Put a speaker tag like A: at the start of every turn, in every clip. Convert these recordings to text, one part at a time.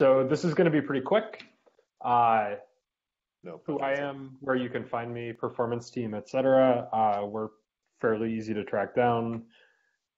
A: So this is going to be pretty quick. Uh,
B: No.
A: who I am, where you can find me, performance team, etc. Uh, we're fairly easy to track down.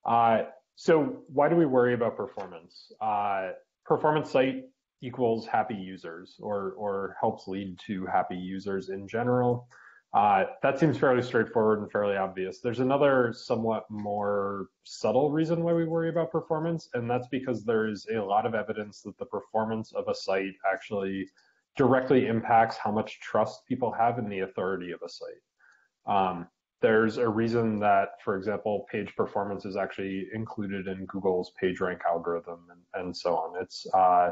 A: Uh, so why do we worry about performance? Uh, performance site equals happy users or, or helps lead to happy users in general. Uh, that seems fairly straightforward and fairly obvious. There's another somewhat more subtle reason why we worry about performance, and that's because there's a lot of evidence that the performance of a site actually directly impacts how much trust people have in the authority of a site. Um, there's a reason that, for example, page performance is actually included in Google's PageRank algorithm and, and so on. It's uh,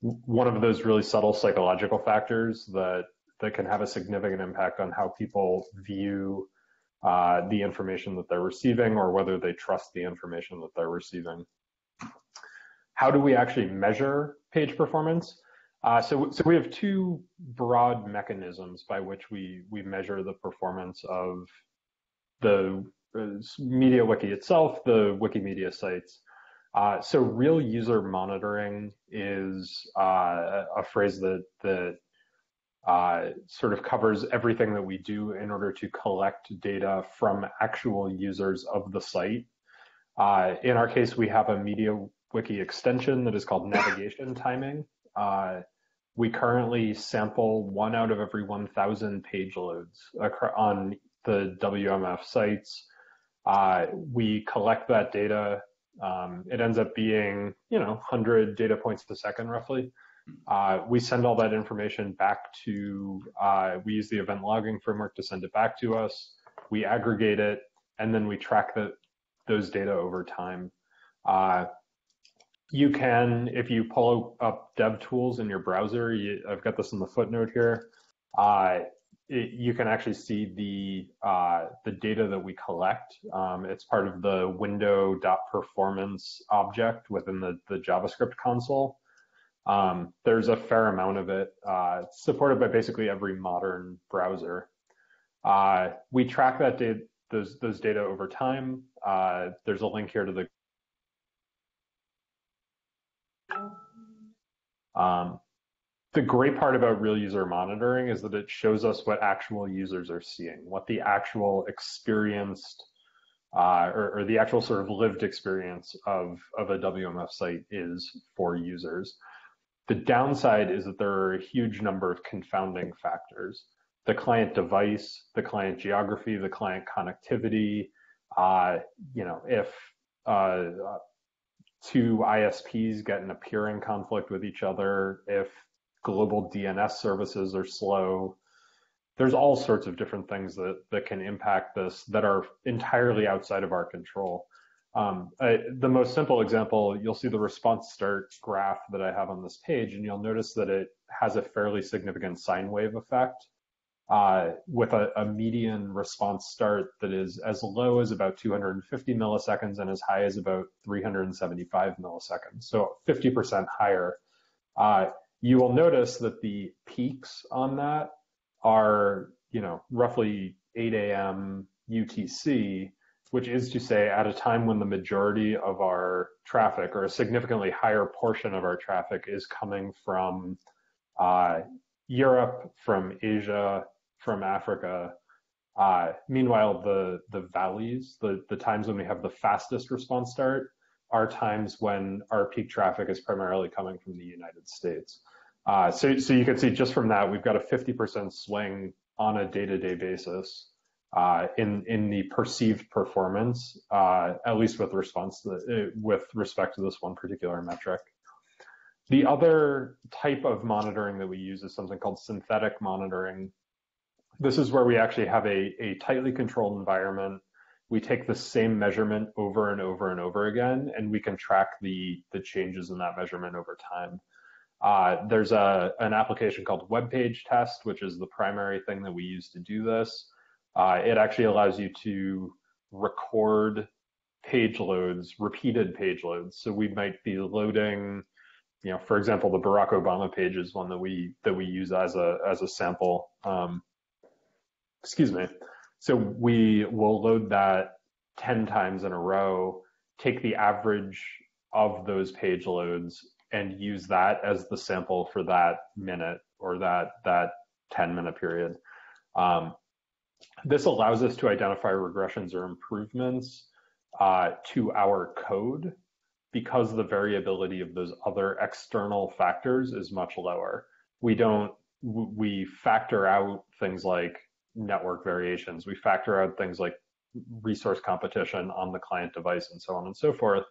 A: one of those really subtle psychological factors that that can have a significant impact on how people view uh, the information that they're receiving or whether they trust the information that they're receiving. How do we actually measure page performance? Uh, so, so we have two broad mechanisms by which we, we measure the performance of the uh, MediaWiki itself, the Wikimedia sites. Uh, so real user monitoring is uh, a phrase that, that uh, sort of covers everything that we do in order to collect data from actual users of the site. Uh, in our case, we have a MediaWiki extension that is called navigation timing. Uh, we currently sample one out of every 1,000 page loads on the WMF sites. Uh, we collect that data. Um, it ends up being, you know, 100 data points per second roughly. Uh, we send all that information back to, uh, we use the event logging framework to send it back to us. We aggregate it, and then we track the, those data over time. Uh, you can, if you pull up DevTools in your browser, you, I've got this in the footnote here, uh, it, you can actually see the uh, the data that we collect. Um, it's part of the window.performance object within the, the JavaScript console. Um, there's a fair amount of it uh, supported by basically every modern browser. Uh, we track that data, those those data over time. Uh, there's a link here to the Um, the great part about real user monitoring is that it shows us what actual users are seeing, what the actual experienced uh, or, or, the actual sort of lived experience of, of a WMF site is for users. The downside is that there are a huge number of confounding factors. The client device, the client geography, the client connectivity, uh, you know, if uh, two ISPs get in a peering conflict with each other, if global DNS services are slow. There's all sorts of different things that, that can impact this that are entirely outside of our control. Um, I, the most simple example, you'll see the response start graph that I have on this page, and you'll notice that it has a fairly significant sine wave effect uh, with a, a, median response start that is as low as about 250 milliseconds and as high as about 375 milliseconds, so 50% higher. Uh, you will notice that the peaks on that are, you know, roughly 8 a.m. UTC, which is to say at a time when the majority of our traffic or a significantly higher portion of our traffic is coming from uh, Europe, from Asia, from Africa. Uh, meanwhile, the the valleys, the the times when we have the fastest response start, are times when our peak traffic is primarily coming from the United States. Uh, so so you can see just from that, we've got a 50% swing on a day-to-day basis uh, in in the perceived performance, uh, at least with response to, uh, with respect to this one particular metric. The other type of monitoring that we use is something called synthetic monitoring, this is where we actually have a, a tightly controlled environment. We take the same measurement over and over and over again, and we can track the, the changes in that measurement over time. Uh, there's a, an application called Web Page Test, which is the primary thing that we use to do this. Uh, it actually allows you to record page loads, repeated page loads. So we might be loading, you know, for example, the Barack Obama page is one that we that we use as a as a sample. Um, excuse me. So we will load that 10 times in a row, take the average of those page loads, and use that as the sample for that minute or that that 10 minute period. Um, this allows us to identify regressions or improvements uh, to our code because the variability of those other external factors is much lower. We don't, we factor out things like network variations. We factor out things like resource competition on the client device and so on and so forth.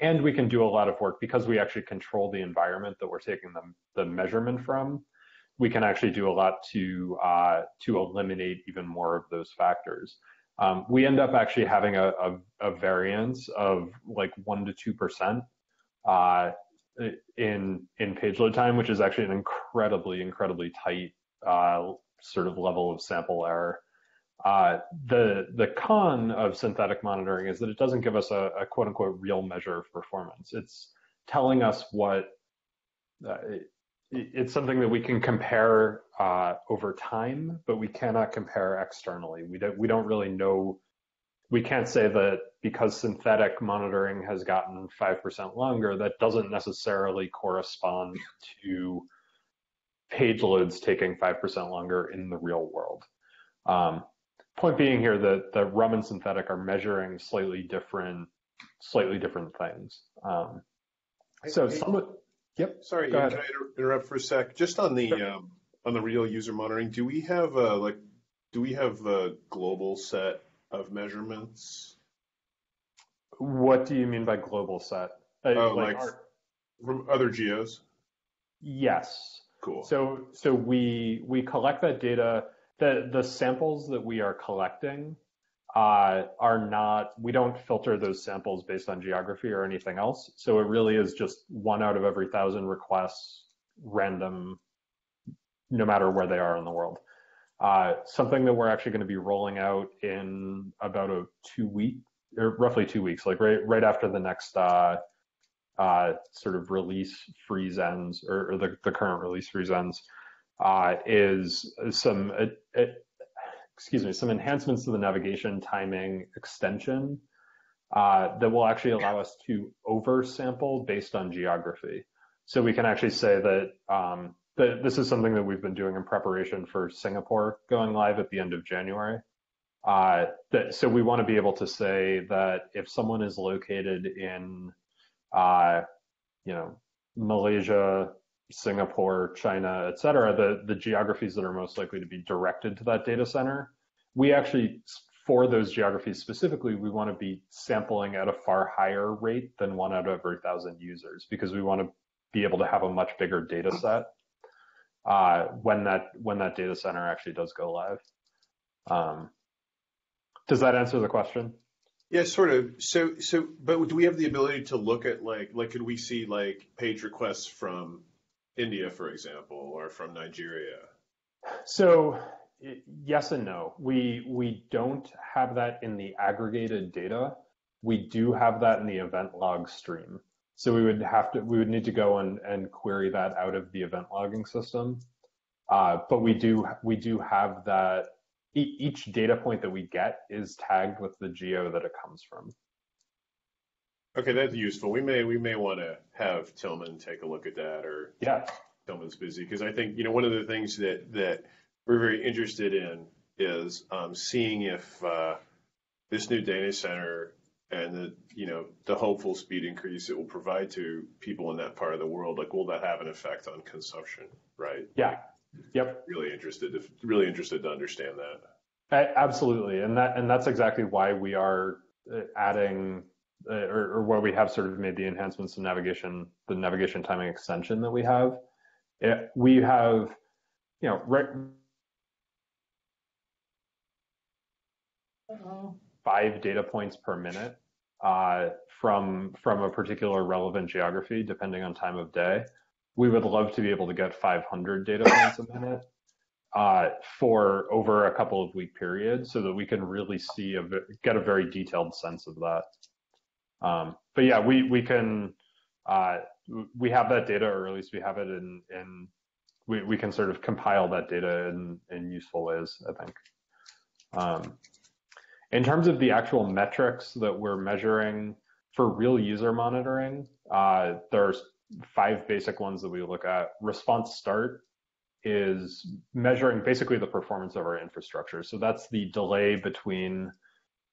A: And we can do a lot of work because we actually control the environment that we're taking the, the measurement from. We can actually do a lot to uh, to eliminate even more of those factors. Um, we end up actually having a, a, a variance of like one to two percent uh, in in page load time, which is actually an incredibly incredibly tight uh, sort of level of sample error. Uh, the the con of synthetic monitoring is that it doesn't give us a, a quote unquote real measure of performance. It's telling us what uh, it's something that we can compare uh, over time, but we cannot compare externally. We don't we don't really know. We can't say that because synthetic monitoring has gotten five percent longer, that doesn't necessarily correspond to page loads taking five percent longer in the real world. Um, point being here that the rum and synthetic are measuring slightly different, slightly different things. Um, so some, yep.
B: Sorry, can I interrupt for a sec? Just on the sure. um, on the real user monitoring, do we have a, like, do we have a global set of measurements?
A: What do you mean by global set?
B: Uh, oh, like, like from other geos?
A: Yes.
B: Cool.
A: So so we we collect that data the the samples that we are collecting uh, are not we don't filter those samples based on geography or anything else. So it really is just one out of every thousand requests random no matter where they are in the world. Uh, something that we're actually going to be rolling out in about a two week or roughly two weeks like right right after the next uh, uh sort of release freeze ends or, or the, the current release freeze ends uh, is some, excuse me, some enhancements to the navigation timing extension uh, that will actually allow us to oversample based on geography. So we can actually say that, um, that this is something that we've been doing in preparation for Singapore going live at the end of January. Uh, that, so we want to be able to say that if someone is located in, uh, you know, Malaysia, Singapore, China, et cetera, the, the geographies that are most likely to be directed to that data center, we actually, for those geographies specifically, we want to be sampling at a far higher rate than one out of every thousand users because we want to be able to have a much bigger data set uh, when that when that data center actually does go live. Um, does that answer the question?
B: Yeah, sort of. So, so, but do we have the ability to look at like, like, could we see like page requests from India, for example, or from Nigeria?
A: So yes and no. We we don't have that in the aggregated data. We do have that in the event log stream. So we would have to we would need to go and, and query that out of the event logging system. Uh, but we do we do have that each data point that we get is tagged with the geo that it comes from.
B: Okay, that's useful. We may we may want to have Tilman take a look at that, or
A: yeah,
B: Tilman's busy because I think you know one of the things that that we're very interested in is um, seeing if uh, this new data center and the you know the hopeful speed increase it will provide to people in that part of the world, like will that have an effect on consumption, right?
A: Yeah. Yep.
B: Really interested to really interested to understand
A: that. Absolutely, and that and that's exactly why we are uh, adding uh, or, or, where we have sort of made the enhancements to navigation, the navigation timing extension that we have, it, we have, you know, right, five data points per minute uh, from from a particular relevant geography, depending on time of day. We would love to be able to get 500 data points a minute uh, for over a couple of week periods, so that we can really see a get a very detailed sense of that. Um, but yeah, we we can uh, we have that data, or at least we have it in we we can sort of compile that data in in useful ways. I think. Um, in terms of the actual metrics that we're measuring for real user monitoring, uh, there's five basic ones that we look at. Response start is measuring basically the performance of our infrastructure. So that's the delay between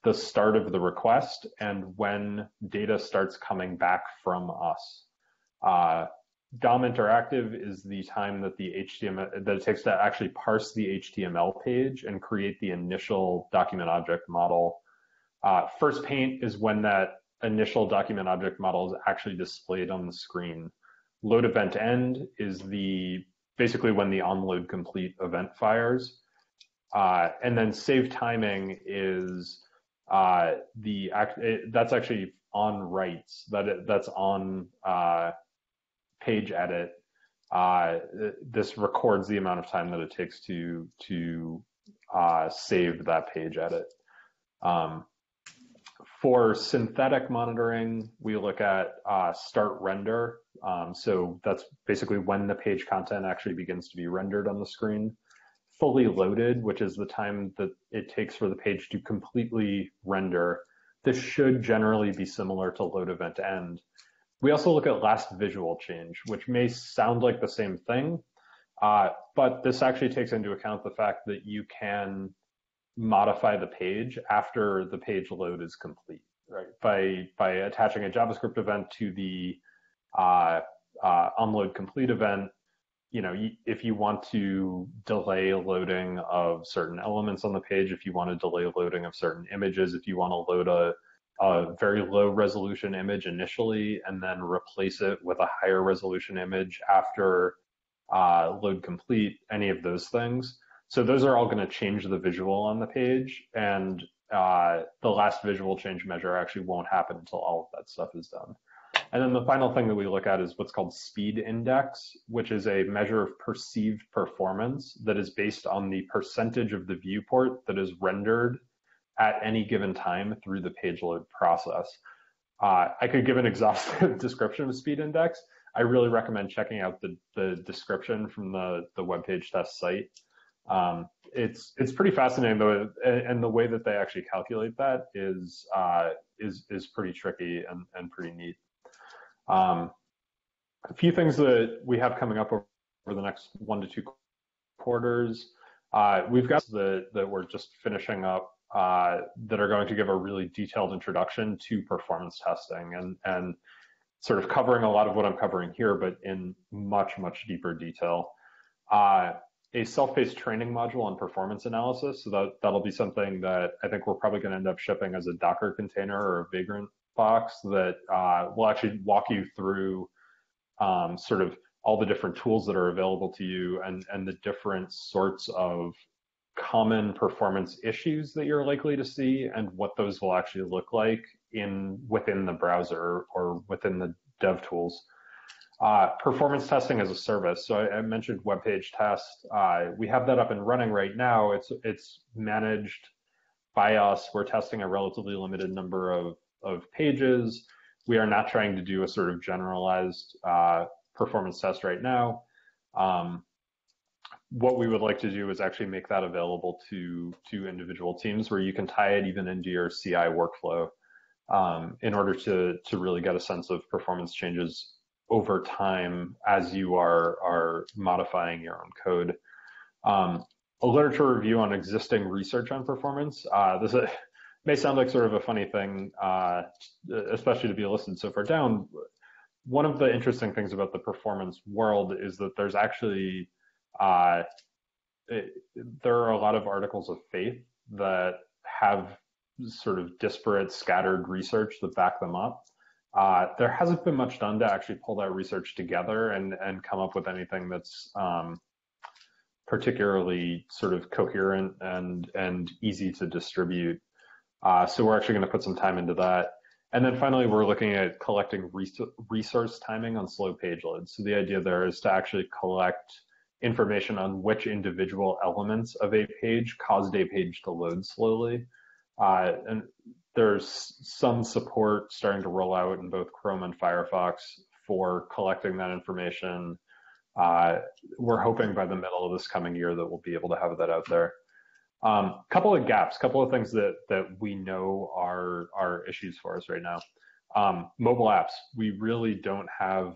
A: the start of the request and when data starts coming back from us. Uh, DOM interactive is the time that the HTML that it takes to actually parse the HTML page and create the initial document object model. Uh, first paint is when that initial document object model is actually displayed on the screen. Load event end is the basically when the onload complete event fires. Uh, and then save timing is uh, the it, that's actually on writes that that's on uh, page edit. Uh, this records the amount of time that it takes to to uh, save that page edit. Um, for synthetic monitoring, we look at uh, start render. Um, so that's basically when the page content actually begins to be rendered on the screen fully loaded, which is the time that it takes for the page to completely render. This should generally be similar to load event end. We also look at last visual change, which may sound like the same thing, uh, but this actually takes into account the fact that you can modify the page after the page load is complete, right? By by attaching a JavaScript event to the uh, uh, onload complete event, you know, if you want to delay loading of certain elements on the page, if you want to delay loading of certain images, if you want to load a, a very low resolution image initially and then replace it with a higher resolution image after uh, load complete, any of those things. So those are all going to change the visual on the page, and uh, the last visual change measure actually won't happen until all of that stuff is done. And then the final thing that we look at is what's called speed index, which is a measure of perceived performance that is based on the percentage of the viewport that is rendered at any given time through the page load process. Uh, I could give an exhaustive description of speed index. I really recommend checking out the, the description from the, the web page test site. Um, it's it's pretty fascinating though, and the way that they actually calculate that is uh, is is pretty tricky and, and pretty neat. Um, a few things that we have coming up over the next one to two quarters. Uh, we've got the that we're just finishing up uh, that are going to give a really detailed introduction to performance testing and and sort of covering a lot of what I'm covering here, but in much much deeper detail. Uh, a self-paced training module on performance analysis. So that that'll be something that I think we're probably going to end up shipping as a Docker container or a Vagrant box that uh, will actually walk you through um, sort of all the different tools that are available to you and, and the different sorts of common performance issues that you're likely to see and what those will actually look like in within the browser or within the dev tools. Uh, performance testing as a service. So I, I mentioned web page test. Uh, we have that up and running right now. It's it's managed by us. We're testing a relatively limited number of of pages. We are not trying to do a sort of generalized uh, performance test right now. Um, what we would like to do is actually make that available to to individual teams where you can tie it even into your CI workflow um, in order to to really get a sense of performance changes over time as you are are modifying your own code. Um, a literature review on existing research on performance. Uh, this is may sound like sort of a funny thing, uh, especially to be listed so far down. One of the interesting things about the performance world is that there's actually uh, it, there are a lot of articles of faith that have sort of disparate, scattered research that back them up. Uh, there hasn't been much done to actually pull that research together and and come up with anything that's um, particularly sort of coherent and and easy to distribute. Uh, so we're actually going to put some time into that. And then finally, we're looking at collecting resource timing on slow page loads. So the idea there is to actually collect information on which individual elements of a page caused a page to load slowly. Uh, and there's some support starting to roll out in both Chrome and Firefox for collecting that information. Uh, we're hoping by the middle of this coming year that we'll be able to have that out there. Um, couple of gaps, couple of things that that we know are are issues for us right now. Um, mobile apps, we really don't have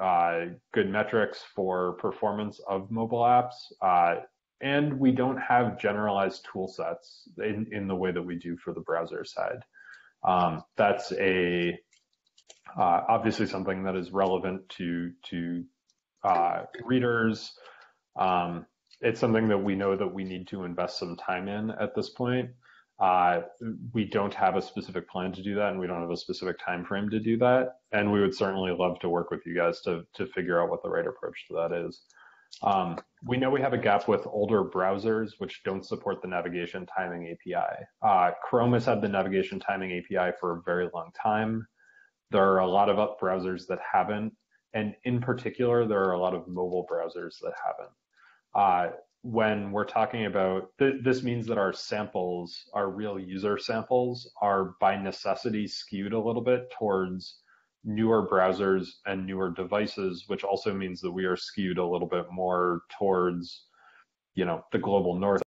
A: uh, good metrics for performance of mobile apps. Uh, and we don't have generalized tool sets in, in the way that we do for the browser side. Um, that's a uh, obviously something that is relevant to to uh, readers. Um, it's something that we know that we need to invest some time in at this point. Uh, we don't have a specific plan to do that, and we don't have a specific time frame to do that. And we would certainly love to work with you guys to to figure out what the right approach to that is. Um, we know we have a gap with older browsers which don't support the navigation timing API. Uh, Chrome has had the navigation timing API for a very long time. There are a lot of up browsers that haven't, and in particular, there are a lot of mobile browsers that haven't. Uh, when we're talking about th- this means that our samples, our real user samples, are by necessity skewed a little bit towards newer browsers and newer devices, which also means that we are skewed a little bit more towards, you know, the global north